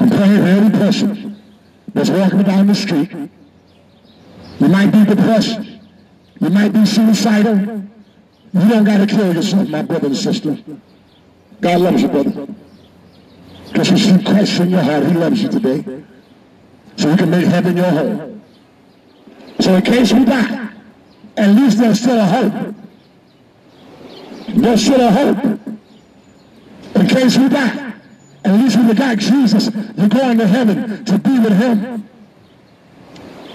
I'm praying for every person that's walking down the street. You might be depressed. You might be suicidal. You don't got to kill yourself, my brother and sister. God loves you, brother. Because you see Christ in your heart. He loves you today. So you can make heaven your home. So in case we die, at least there's still a hope. There's still a hope. In case we die, at least when you got Jesus, you're going to heaven to be with him.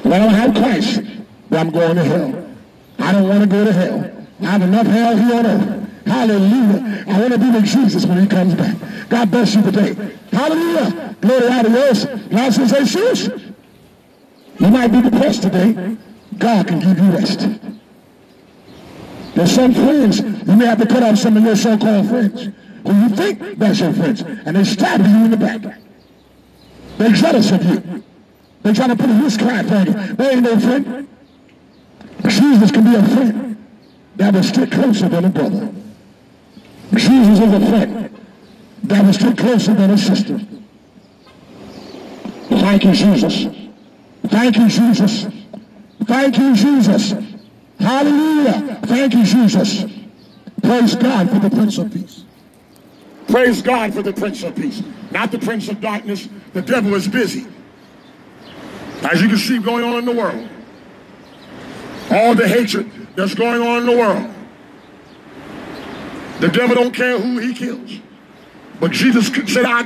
Well, I don't have Christ, but I'm going to hell. I don't want to go to hell. I have enough hell here on earth. Hallelujah. I want to be with Jesus when he comes back. God bless you today. Hallelujah. Glory out of yours. Sis, you might be depressed today. God can give you rest. There's some friends, you may have to cut off some of your so-called friends who you think that's your friends, and they stab you in the back. They're jealous of you. They're trying to put a witchcraft on you. They ain't no friend. Jesus can be a friend that will stick closer than a brother. Jesus is a friend that will stick closer than a sister. Thank you, Jesus. Thank you, Jesus. Thank you, Jesus. Hallelujah. Thank you, Jesus. Praise God for the Prince of Peace. Praise God for the Prince of Peace. Not the Prince of Darkness. The devil is busy. As you can see going on in the world. All the hatred that's going on in the world. The devil don't care who he kills. But Jesus said, I